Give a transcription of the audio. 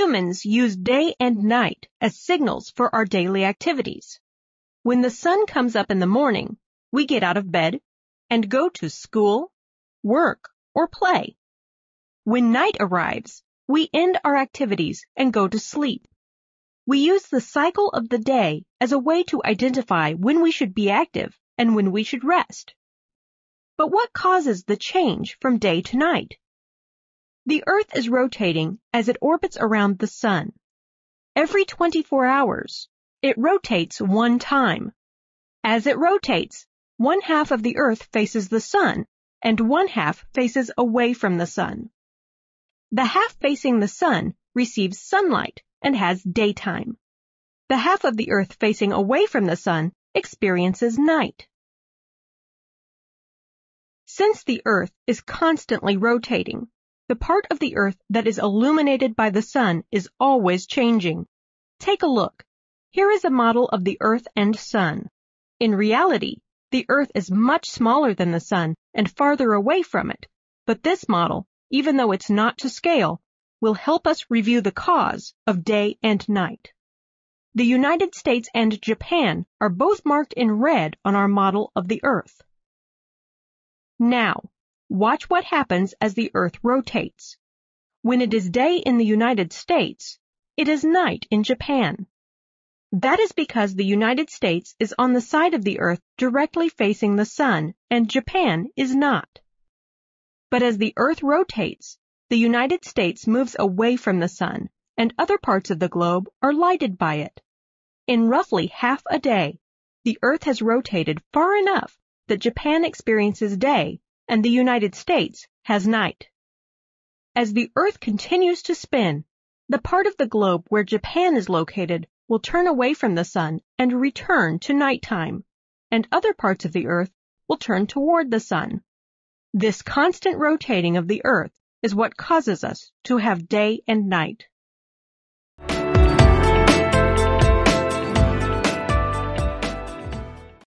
humans use day and night as signals for our daily activities. When the sun comes up in the morning, we get out of bed and go to school, work, or play. When night arrives, we end our activities and go to sleep. We use the cycle of the day as a way to identify when we should be active and when we should rest. But what causes the change from day to night? The Earth is rotating as it orbits around the Sun. Every 24 hours, it rotates one time. As it rotates, one half of the Earth faces the Sun and one half faces away from the Sun. The half facing the Sun receives sunlight and has daytime. The half of the Earth facing away from the Sun experiences night. Since the Earth is constantly rotating, the part of the Earth that is illuminated by the sun is always changing. Take a look. Here is a model of the Earth and Sun. In reality, the Earth is much smaller than the Sun and farther away from it, but this model, even though it's not to scale, will help us review the cause of day and night. The United States and Japan are both marked in red on our model of the Earth. Now, Watch what happens as the Earth rotates. When it is day in the United States, it is night in Japan. That is because the United States is on the side of the Earth directly facing the Sun, and Japan is not. But as the Earth rotates, the United States moves away from the Sun, and other parts of the globe are lighted by it. In roughly half a day, the Earth has rotated far enough that Japan experiences day and the United States has night. As the Earth continues to spin, the part of the globe where Japan is located will turn away from the sun and return to nighttime, and other parts of the Earth will turn toward the sun. This constant rotating of the Earth is what causes us to have day and night.